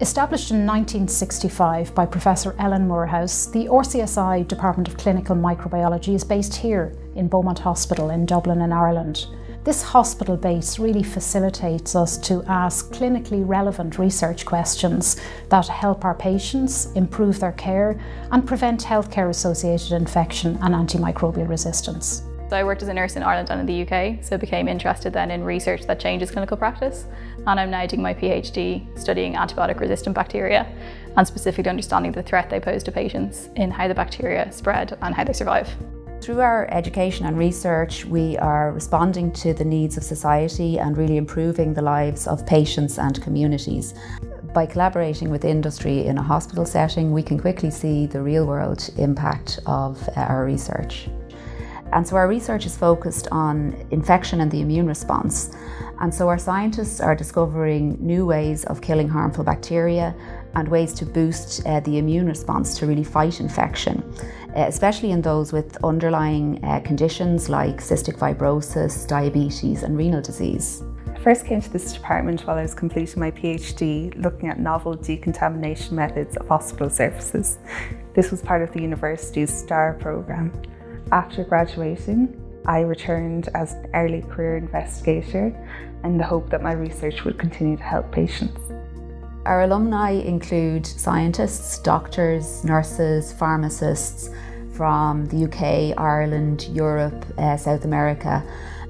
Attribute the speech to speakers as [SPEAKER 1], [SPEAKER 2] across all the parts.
[SPEAKER 1] Established in 1965 by Professor Ellen Moorhouse, the RCSI Department of Clinical Microbiology is based here in Beaumont Hospital in Dublin in Ireland. This hospital base really facilitates us to ask clinically relevant research questions that help our patients improve their care and prevent healthcare associated infection and antimicrobial resistance.
[SPEAKER 2] So I worked as a nurse in Ireland and in the UK, so became interested then in research that changes clinical practice. And I'm now doing my PhD studying antibiotic resistant bacteria and specifically understanding the threat they pose to patients in how the bacteria spread and how they survive.
[SPEAKER 3] Through our education and research, we are responding to the needs of society and really improving the lives of patients and communities. By collaborating with industry in a hospital setting, we can quickly see the real world impact of our research. And so our research is focused on infection and the immune response. And so our scientists are discovering new ways of killing harmful bacteria and ways to boost uh, the immune response to really fight infection, uh, especially in those with underlying uh, conditions like cystic fibrosis, diabetes and renal disease.
[SPEAKER 4] I first came to this department while I was completing my PhD looking at novel decontamination methods of hospital surfaces. This was part of the university's STAR programme. After graduating, I returned as an early career investigator in the hope that my research would continue to help patients.
[SPEAKER 3] Our alumni include scientists, doctors, nurses, pharmacists from the UK, Ireland, Europe, uh, South America,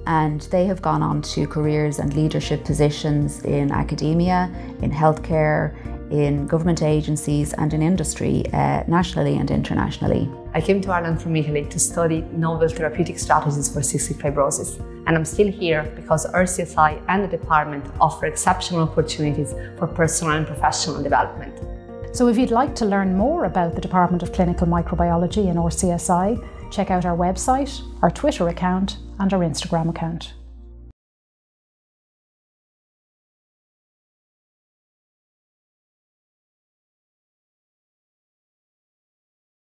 [SPEAKER 3] and they have gone on to careers and leadership positions in academia, in healthcare, in government agencies and in industry, uh, nationally and internationally.
[SPEAKER 5] I came to Ireland from Italy to study novel therapeutic strategies for cystic fibrosis, and I'm still here because RCSI and the department offer exceptional opportunities for personal and professional development.
[SPEAKER 1] So if you'd like to learn more about the Department of Clinical Microbiology in RCSI, check out our website, our Twitter account and our Instagram account.